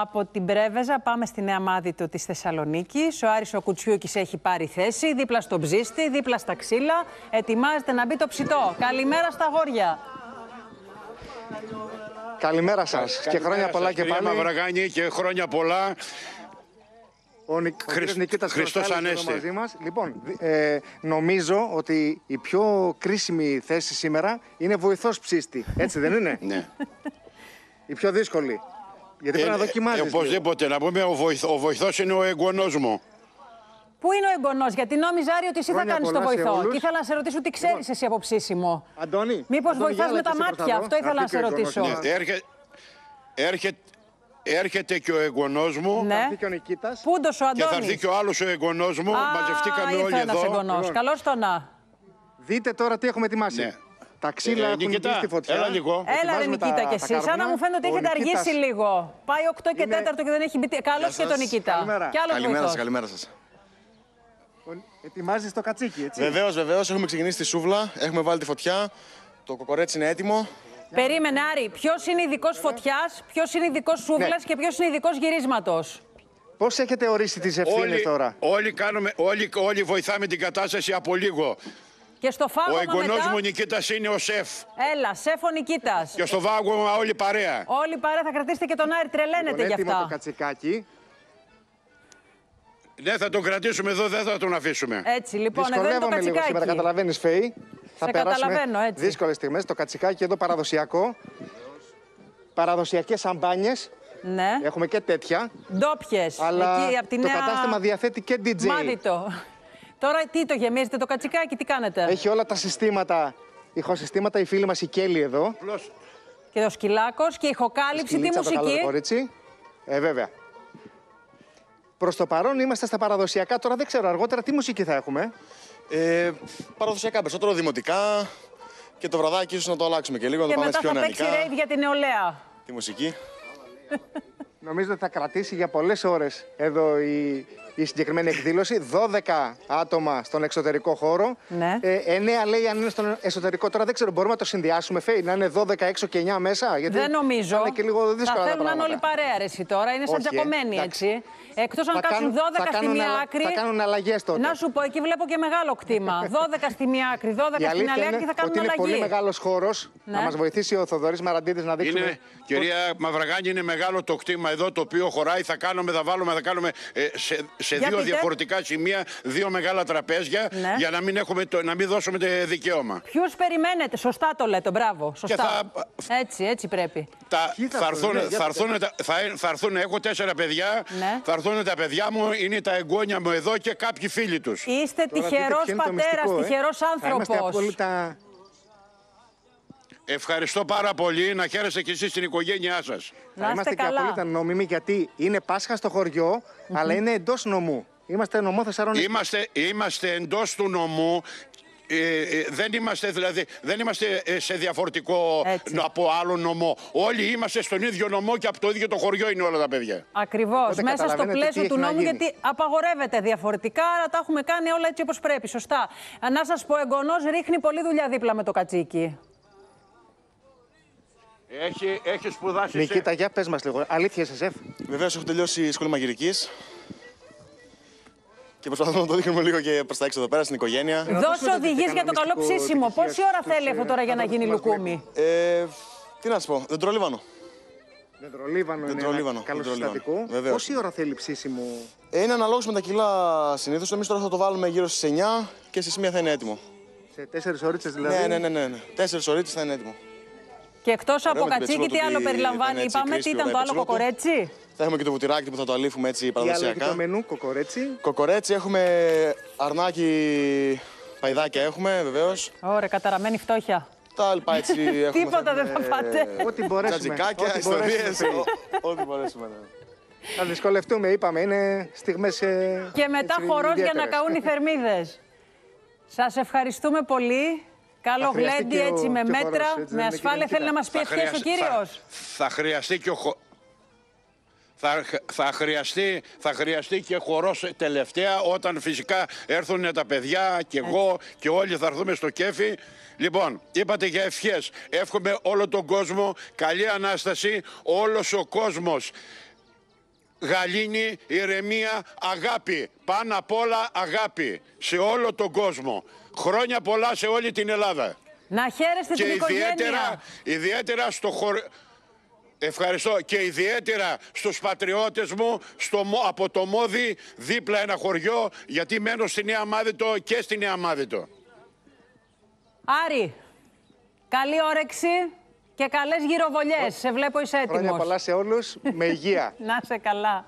Από την Πρέβεζα πάμε στη Νέα Μάδητο της Θεσσαλονίκης. Ο Άρης ο Κουτσιούκης έχει πάρει θέση δίπλα στον ψίστη, δίπλα στα ξύλα. Ετοιμάζεται να μπει το ψητό. Καλημέρα στα αγόρια. Καλημέρα σας και χρόνια πολλά και κυρία πάλι. Μαυραγάνη και χρόνια πολλά. Ο, Νικ... ο Χριστ- κύριος Νικήτας Χριστός Χρωστάλης εδώ Ανέστη. μαζί μας. Λοιπόν, δι- ε, νομίζω ότι η πιο κρίσιμη θέση σήμερα είναι βοηθός ψήστη. Έτσι δεν είναι; Ναι. η πιο δύσκολη. Γιατί πρέπει να δοκιμάζεις. λίγο. οπωσδήποτε, να πούμε, ο, βοηθ, ο βοηθός είναι ο εγγονός μου. Πού είναι ο εγγονός, γιατί νόμιζα Άρη ότι εσύ θα Χρόνια κάνεις το πολλά σε βοηθό. όλους. Και ήθελα να σε ρωτήσω τι ξέρεις εσύ από ψήσιμο. Αντώνη. Μήπως Αντώνη, βοηθάς για με τα έλα και εσύ μάτια, προς αυτό ήθελα να σε έρθει και ο ρωτήσω. εγγονός Ναι, μας. έρχε- έρχεται, έρχεται και ο εγγονός μου Ναι. Θα έρθει και ο Νικήτας. Πούντος ο και θα έρθει Αντώνης. και ο άλλος ο εγγονός μου. Μαζευτήκαμε ήρθε όλοι ένας εδώ. εγγονός. Λοιπόν. Καλώς το να. Δείτε τώρα τι έχουμε ετοιμάσει. Ναι. Τα ξύλα Ε, έχουν Νικητά, μπει στη φωτιά. έλα λίγο. Έλα ρε Ετοιμάζουμε τα- Νικήτα κι τα εσύ. Σαν να κάρβουνα. μου φαίνεται ότι Ο έχετε Νικήτας αργήσει λίγο. Πάει 8 και Είναι- 4 και δεν έχει μπει. Καλώς και τον Νικήτα. Καλημέρα. Και άλλος Καλημέρα βοηθός. σας, καλημέρα σας. Ετοιμάζεις το κατσίκι, έτσι; Βεβαίως, βεβαίως, έχουμε ξεκινήσει τη σούβλα, έχουμε βάλει τη φωτιά. Το κοκορέτσι είναι έτοιμο. Περίμενε, Άρη, ποιος είναι ειδικός φωτιάς, ποιος είναι ειδικός σούβλας Ναι. και ποιος είναι ειδικός γυρίσματος; Πώς έχετε ορίσει τις ευθύνες Όλοι, τώρα; όλοι, κάνουμε, όλοι, όλοι βοηθάμε την κατάσταση από λίγο. Και στο Ο φάγωμα εγγονός μετά. μου Νικήτας είναι ο σεφ. Έλα, σέφο Νικήτας. Και στο βάγωμα όλη παρέα. Όλοι παρέα θα κρατήσετε και τον Άρη, τρελαίνετε Λοιπόν, γι' έτοιμο το αυτά. κατσικάκι. Ναι, θα τον κρατήσουμε εδώ, δεν θα τον αφήσουμε. Έτσι, λοιπόν, εδώ είναι το Δυσκολεύομαι λίγο σήμερα, κατσικάκι. καταλαβαίνει, Φέη. Θα Σε περάσουμε καταλαβαίνω, έτσι. δύσκολες στιγμές. Το κατσικάκι εδώ παραδοσιακό. Παραδοσιακές σαμπάνιες. Ναι, Έχουμε και τέτοια. ντόπιες. Αλλά Εκεί από τη το νέα. κατάστημα διαθέτει και DJ. Μάδιτο. Τώρα τι το γεμίζετε το κατσικάκι, τι κάνετε; Έχει όλα τα συστήματα, ηχοσυστήματα. Η φίλη μας η Κέλλη εδώ. Απλώς Και ο σκυλάκος και η ηχοκάλυψη, τι Σκυλίτσα, το καλό το μουσική. κορίτσι. Ε, βέβαια. Προς το παρόν είμαστε στα παραδοσιακά. Τώρα δεν ξέρω αργότερα τι μουσική θα έχουμε; Ε, παραδοσιακά περισσότερο δημοτικά και το βραδάκι ίσως να το αλλάξουμε και λίγο, να Και το πάμε μετά έτσι πιο θα παίξει νεανικά. ρέιβ για την νεολαία. Τη μουσική; Νομίζω ότι θα κρατήσει για πολλές ώρες εδώ η, η συγκεκριμένη εκδήλωση. 12 άτομα στον εξωτερικό χώρο. Ναι. Ε, 9 λέει αν είναι στον εσωτερικό. Τώρα δεν ξέρω, μπορούμε να το συνδυάσουμε, Φέη, να είναι 12 έξω και 9 μέσα. Γιατί Δεν νομίζω. θα Είναι και λίγο δύσκολα θα τα θέλουν να είναι πράγματα. όλοι παρέα ρε, εσύ τώρα. Είναι σαν Όχι, ε, τζακωμένοι εντάξει. έτσι. Εκτός αν Θα κάτσουν κάνουν- 12 θα στη κάνουν μία αλλα- άκρη. θα κάνουν αλλαγές τότε. Να σου πω, εκεί βλέπω και μεγάλο κτήμα. 12 στη μία άκρη, 12 Η στην αλήθεια άλλη άκρη είναι θα κάνουν ότι είναι αλλαγή. πολύ μεγάλος χώρος. Ναι. Να μας βοηθήσει ο Θοδωρής Μαραντίδης να δείξουμε. Είναι, κυρία Μαυραγάνη, είναι μεγάλο το κτήμα εδώ το οποίο χωράει. Θα κάνουμε, θα βάλουμε, θα κάνουμε ε, σε, σε Για δύο πείτε. διαφορετικά σημεία δύο μεγάλα τραπέζια Ναι. για να μην, έχουμε το, να μην δώσουμε το δικαίωμα. Ποιους περιμένετε, σωστά το λέτε, μπράβο. Σωστά. θα- Έτσι, έτσι πρέπει. Τα, Ποιοι θα θα, έρθουν, έρθουν, ναι, για θα, πείτε. έρθουν, τα- θα, θα έρθουν, έχω τέσσερα παιδιά, Ναι. θα έρθουν τα παιδιά μου, είναι τα εγγόνια μου εδώ και κάποιοι φίλοι τους. Είστε Τώρα δείτε τυχερός ποιο Ευχαριστώ πάρα πολύ, να χαίρεστε και εσείς στην οικογένειά σας. Να θα είστε είμαστε και καλά. απόλυτα νόμιμοι γιατί είναι Πάσχα στο χωριο αλλά είναι εντός νομού. Είμαστε νομό Θεσσαλονίκη. Είμαστε, είμαστε εντός του νομού. Ε, ε, δεν είμαστε δηλαδή δεν είμαστε ε, σε διαφορετικό Έτσι. από άλλο νομό. Όλοι είμαστε στον ίδιο νομό και από το ίδιο το χωριό είναι όλα τα παιδιά. Ακριβώς. Οπότε Μέσα στο καταλαβαίνετε πλαίσιο τι του έχει να νόμου, γίνει. γιατί απαγορεύεται διαφορετικά, αλλά τα έχουμε κάνει όλα έτσι όπως πρέπει. Σωστά. Να σας πω, εγγονός ρίχνει πολλή δουλειά δίπλα με το κατσίκι. Έχει, έχει σπουδάσει. σε- Νικήτα, για πες μας λίγο. Αλήθεια, σε σεφ. Βεβαίως έχω τελειώσει η σχολή μαγειρικής. Και προσπαθούμε να το δείχνουμε λίγο και προς τα έξω εδώ πέρα στην οικογένεια. Να Δώσε δώσουμε οδηγίες το για το καλό κανονιστικό ψήσιμο. επιτυχίας Πόση ώρα στους, θέλει αυτό ε, τώρα για να ανθρώπους γίνει που μας λουκούμι. Ε, τι να σου πω, δεντρολίβανο. Δεντρολίβανο είναι Δεντρολίβανο, ένα καλός δεντρολίβανο. συστατικό. Βεβαίως. Πόση ώρα θέλει ψήσιμο; Ε, είναι αναλόγως με τα κιλά συνήθως. Εμείς τώρα θα το βάλουμε γύρω στις 9 και στις 1 θα είναι έτοιμο. Σε τέσσερις ώρες δηλαδή; Ναι, ναι, ναι, ναι. ναι. Τέσσερις ώρες θα είναι έτοιμο. Και εκτός από με την κατσίκι, πετσούλα τι του άλλο ότι περιλαμβάνει. ήταν έτσι Είπαμε, τι crispy, ήταν το ωραία άλλο πετσούλα του. κοκορέτσι; Θα έχουμε και το βουτυράκι που θα το αλήφουμε έτσι Τι άλλο έχει το παραδοσιακά. μενού, κοκορέτσι. Κοκορέτσι έχουμε αρνάκι, παϊδάκια έχουμε βεβαίως. Ωραία, καταραμένη φτώχεια. Τα λοιπά έτσι έχουμε. Τίποτα δεν θα πάτε. Ό,τι μπορέσουμε. Τζατζικάκια, Ό,τι ιστορίες. μπορέσουμε. Ό,τι μπορέσουμε. ναι. Θα δυσκολευτούμε, είπαμε. Είναι στιγμές. Και μετά χορός για να καούν οι θερμίδες. Σας ευχαριστούμε πολύ. Καλό Θα χρειαστεί γλέντι και ο- έτσι με και ο μέτρα, χορός, έτσι, με δεν είναι, ασφάλεια. κύριε Θέλει να μας πει Θα ευθεία ο χρειασ- κύριος. Θα, θα χρειαστεί και ο χο- θα, θα, χρειαστεί, θα χρειαστεί και χορός τελευταία όταν φυσικά έρθουν τα παιδιά και εγώ και όλοι θα έρθουμε στο κέφι. Λοιπόν, είπατε για ευχές. Εύχομαι όλο τον κόσμο καλή Ανάσταση, όλος ο κόσμος γαλήνη, ηρεμία, αγάπη. Πάνω απ' όλα αγάπη σε όλο τον κόσμο. Χρόνια πολλά σε όλη την Ελλάδα. Να χαίρεστε Και την ιδιαίτερα, οικογένεια. ιδιαίτερα στο χωr... Ευχαριστώ και ιδιαίτερα στους πατριώτες μου στο, Μο- από το Μόδι δίπλα ένα χωριό γιατί μένω στη Νέα Μάδητο και στη Νέα Μάδητο. Άρη, καλή όρεξη και καλές γυροβολιές. Σε βλέπω είσαι Χρόνια έτοιμος. πολλά σε όλους, με υγεία. Να είσαι καλά.